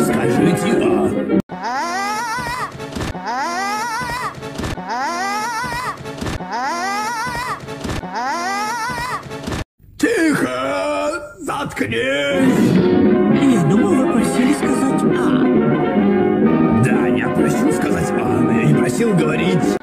Скажите «а». Тихо! Заткнись! Я думал, вы просили сказать «А». Да, я просил сказать «а», но я не просил говорить